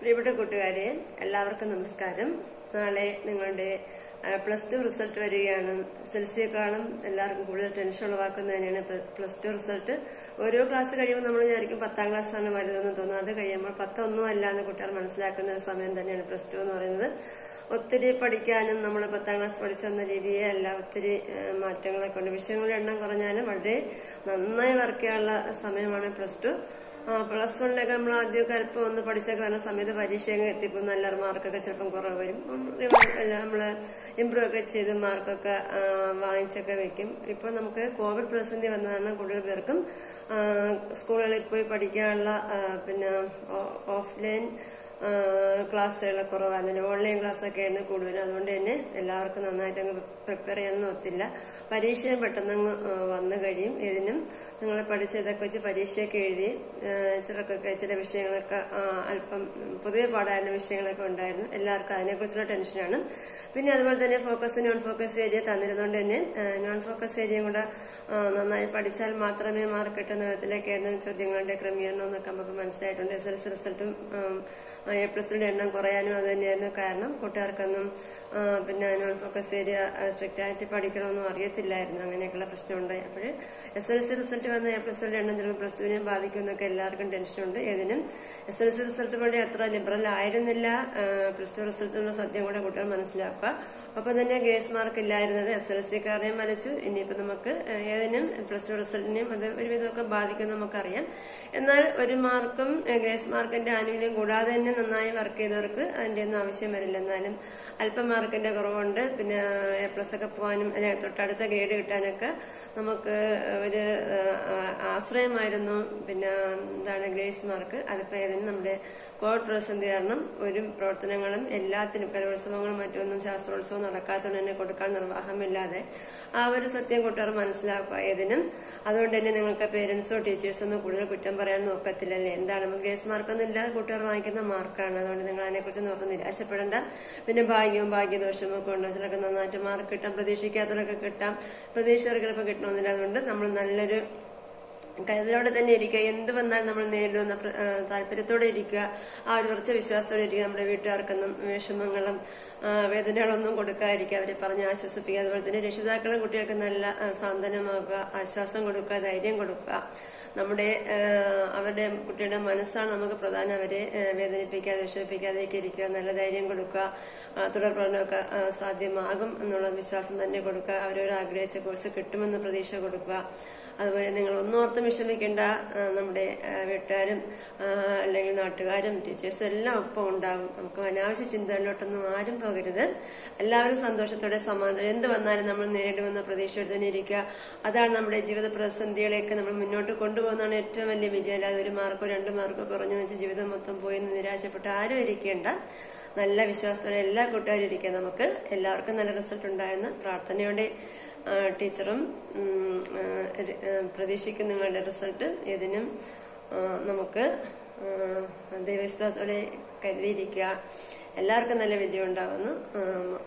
പ്രിയപ്പെട്ട കൂട്ടുകാരെ എല്ലാവർക്കും നമസ്കാരം. നാളെ നിങ്ങളുടെ പ്ലസ് ടു റിസൾട്ട് വരികയാണ്. കാണും എല്ലാവർക്കും കൂടുതൽ ടെൻഷൻ ഉളവാക്കുന്ന തന്നെയാണ് പ്ലസ് ടു റിസൾട്ട് ഓരോ ക്ലാസ് കഴിയുമ്പോൾ നമ്മൾ വിചാരിക്കും പത്താം ക്ലാസ് ആണ് വലുതെന്ന് തോന്നുന്നു. അത് കഴിയുമ്പോൾ പത്തൊന്നും അല്ല എന്ന് കുട്ടികൾ മനസ്സിലാക്കുന്ന ഒരു സമയം തന്നെയാണ് പ്ലസ് ടു എന്ന് പറയുന്നത്. ഒത്തിരി പഠിക്കാനും നമ്മൾ പത്താം ക്ലാസ് പഠിച്ചു വന്ന രീതിയെ അല്ല ഒത്തിരി മാറ്റങ്ങളൊക്കെ ഉണ്ട് വിഷയങ്ങളുടെ എണ്ണം കുറഞ്ഞാലും വളരെ നന്നായി വർക്ക് ചെയ്യാനുള്ള സമയമാണ് പ്ലസ് ടു പ്ലസ് വണ്ണിലൊക്കെ നമ്മൾ ആദ്യമൊക്കെ അല്പം ഒന്ന് പഠിച്ചൊക്കെ വരുന്ന സമയത്ത് പരീക്ഷയൊക്കെ എത്തിപ്പോൾ നല്ല മാർക്കൊക്കെ ചിലപ്പം കുറവ് വരും. നമ്മൾ ഇമ്പ്രൂവ് ഒക്കെ ചെയ്ത് മാർക്കൊക്കെ വാങ്ങിച്ചൊക്കെ വെക്കും. ഇപ്പോൾ നമുക്ക് കോവിഡ് പ്രതിസന്ധി വന്നതാണ് കൂടുതൽ പേർക്കും. സ്കൂളുകളിൽ പോയി പഠിക്കാനുള്ള പിന്നെ ഓഫ്ലൈൻ ക്ലാസ്സുകൾ കുറവായിരുന്നു ഓൺലൈൻ ക്ലാസ്സൊക്കെ ആയിരുന്നു കൂടുതലും അതുകൊണ്ട് തന്നെ എല്ലാവർക്കും നന്നായിട്ട് അങ്ങ് പ്രിപ്പയർ ചെയ്യാനൊന്നും ഒത്തില്ല. പരീക്ഷയും പെട്ടെന്ന് അങ്ങ് വന്നു കഴിയും. ഇതിനും നിങ്ങൾ പഠിച്ചതൊക്കെ വെച്ച് പരീക്ഷയൊക്കെ എഴുതി ചിലർക്കൊക്കെ ചില വിഷയങ്ങളൊക്കെ അല്പം പൊതുവെ പാടായിരുന്ന വിഷയങ്ങളൊക്കെ ഉണ്ടായിരുന്നു. എല്ലാവർക്കും അതിനെക്കുറിച്ചുള്ള ടെൻഷനാണ് പിന്നെ അതുപോലെ തന്നെ ഫോക്കസ് നോൺ ഫോക്കസ് ഏരിയ തന്നിരുന്നതുകൊണ്ട് തന്നെ നോൺ ഫോക്കസ് ഏരിയയും കൂടെ നന്നായി പഠിച്ചാൽ മാത്രമേ മാർക്ക് കിട്ടുന്ന വിധത്തിലേക്കായിരുന്നു ചോദ്യങ്ങളുടെ ക്രമീകരണം എന്നൊക്കെ നമുക്ക് മനസ്സിലായിട്ടുണ്ട്. എസ് എൽ സി റിസൾട്ടും എ പ്ലസിന്റെ എണ്ണം കുറയാനും അത് തന്നെയായിരുന്നു കാരണം കൂട്ടുകാർക്കൊന്നും പിന്നെ നോൺ ഫോക്കസ് ഏരിയ സ്ട്രിക്റ്റ് ആയിട്ട് പഠിക്കണമെന്നും അറിയത്തില്ലായിരുന്നു. അങ്ങനെയൊക്കെയുള്ള പ്രശ്നമുണ്ടായി അപ്പോൾ എസ് എൽ സി റിസൾട്ട് വന്ന എ പ്ലസിന്റെ എണ്ണം ചിലപ്പോൾ പ്ലസ് ടുവിനെയും ബാധിക്കുമെന്നൊക്കെ എല്ലാവർക്കും ടെൻഷനുണ്ട് ഏതിനും എസ് എൽ സി റിസൾട്ട് വേണ്ടി അത്ര ലിബറൽ ആയിരുന്നില്ല. പ്ലസ് ടു റിസൾട്ടിനുള്ള സത്യം കൂടെ കുട്ടികൾ മനസ്സിലാക്കുക. ഒപ്പം തന്നെ ഗ്രേസ് മാർക്ക് ഇല്ലായിരുന്നത് എസ് എൽ സിക്കാരെയും വലിച്ചു. ഇനിയിപ്പോ നമുക്ക് ഏതിനും പ്ലസ് ടു റിസൾട്ടിനെയും അത് ഒരുവിധമൊക്കെ ബാധിക്കും നമുക്കറിയാം. എന്നാൽ ഒരു മാർക്കും ഗ്രേസ് മാർക്കിന്റെ ആനുകൂല്യം കൂടാതെ തന്നെ നന്നായി വർക്ക് ചെയ്തവർക്ക് അതിന്റെ ഒന്നും ആവശ്യം വരില്ല. എന്നാലും അല്പം മാർക്കിന്റെ കുറവുണ്ട്. പിന്നെ എ പ്ലസ് ഒക്കെ പോകാനും അല്ലെങ്കിൽ തൊട്ടടുത്ത ഗ്രേഡ് കിട്ടാനൊക്കെ നമുക്ക് ഒരു ആശ്രയമായിരുന്നു. പിന്നെ എന്താണ് ഗ്രേസ് മാർക്ക്. അതിപ്പോ ഏതെങ്കിലും നമ്മുടെ കോവിഡ് പ്രതിസന്ധി കാരണം ഒരു പ്രവർത്തനങ്ങളും എല്ലാത്തിനും കലോത്സവങ്ങളും മറ്റൊന്നും ശാസ്ത്രോത്സവം നടക്കാത്തതുകൊണ്ട് തന്നെ കൊടുക്കാൻ നിർവാഹമില്ലാതെ ആ ഒരു സത്യം കൂട്ടുകാർ മനസ്സിലാക്കുക ഏതിനും അതുകൊണ്ട് തന്നെ നിങ്ങൾക്ക് പേരൻസോ ടീച്ചേഴ്സോ ഒന്നും കൂടുതൽ കുറ്റം പറയാൻ നോക്കത്തില്ലല്ലേ? എന്താണ്? ഗ്രേസ് മാർക്കൊന്നും ഇല്ലാതെ കൂട്ടുകാർ വാങ്ങിക്കുന്ന മാർക്കാണ് അതുകൊണ്ട് നിങ്ങൾ അതിനെക്കുറിച്ച് ഓർത്ത് നിരാശപ്പെടേണ്ട. പിന്നെ ഭാഗ്യവും ഭാഗ്യദോഷവും ഒക്കെ ഉണ്ട്. ചിലർക്ക് നന്നായിട്ട് മാർക്ക് കിട്ടാം. പ്രതീക്ഷിക്കാത്തവരൊക്കെ കിട്ടാം. പ്രതീക്ഷിച്ചവർക്ക് ചിലപ്പോൾ കിട്ടണമെന്നില്ല. അതുകൊണ്ട് നമ്മൾ നല്ലൊരു കരുതലോടെ തന്നെ ഇരിക്കുക. എന്ത് വന്നാലും നമ്മൾ നേരിടുന്ന താല്പര്യത്തോടെ ഇരിക്കുക. ആ ഒരു കുറച്ച് വിശ്വാസത്തോടെ ഇരിക്കുക. നമ്മുടെ വീട്ടുകാർക്കൊന്നും വിഷമങ്ങളും വേദനകളൊന്നും കൊടുക്കാതിരിക്കുക. അവരെ പറഞ്ഞ് ആശ്വസിപ്പിക്കുക. അതുപോലെ തന്നെ രക്ഷിതാക്കളും കുട്ടികൾക്ക് നല്ല സാന്ത്വനമാക്കുക. ആശ്വാസം കൊടുക്കുക. ധൈര്യം കൊടുക്കുക. നമ്മുടെ അവരുടെ കുട്ടിയുടെ മനസ്സാണ് നമുക്ക് പ്രധാനം. അവരെ വേദനിപ്പിക്കാതെ വിഷമിപ്പിക്കാതെയൊക്കെ ഇരിക്കുക. നല്ല ധൈര്യം കൊടുക്കുക. തുടർ പഠനമൊക്കെ സാധ്യമാകും എന്നുള്ള വിശ്വാസം തന്നെ കൊടുക്കുക. അവരോട് ആഗ്രഹിച്ച കോഴ്സ് കിട്ടുമെന്ന് പ്രതീക്ഷ കൊടുക്കുക. അതുപോലെ നിങ്ങൾ ഒന്നോർത്തും വിഷമിക്കേണ്ട നമ്മുടെ വീട്ടുകാരും അല്ലെങ്കിൽ നാട്ടുകാരും ടീച്ചേഴ്സും എല്ലാം ഒപ്പം ഉണ്ടാകും നമുക്ക് അനാവശ്യ ചിന്തകളിലോട്ടൊന്നും ആരും പോകരുത്. എല്ലാവരും സന്തോഷത്തോടെ സമാധാനം എന്ത് വന്നാലും നമ്മൾ നേരിടുമെന്ന പ്രതീക്ഷയോടെ തന്നെ ഇരിക്കുക. അതാണ് നമ്മുടെ ജീവിത പ്രതിസന്ധികളെയൊക്കെ നമ്മൾ മുന്നോട്ട് കൊണ്ടുപോകുന്നതാണ് ഏറ്റവും വലിയ വിജയം. അല്ലാതെ ഒരു മാർക്കോ രണ്ട് മാർക്കോ കുറഞ്ഞു വെച്ച് ജീവിതം മൊത്തം പോയി നിരാശപ്പെട്ട് ആരും ഇരിക്കേണ്ട. നല്ല വിശ്വാസത്തോടെ എല്ലാ കൂട്ടുകാരും ഇരിക്കുക. നമുക്ക് എല്ലാവർക്കും നല്ല റിസൾട്ട് ഉണ്ടായെന്ന് പ്രാർത്ഥനയോടെ ടീച്ചറും പ്രതീക്ഷിക്കും നിങ്ങളുടെ റിസൾട്ട് ഏതിനും നമുക്ക് ദൈവവിശ്വാസത്തോടെ കരുതിയിരിക്കുക. എല്ലാവർക്കും നല്ല വിജയം ഉണ്ടാവുന്നു. ആ,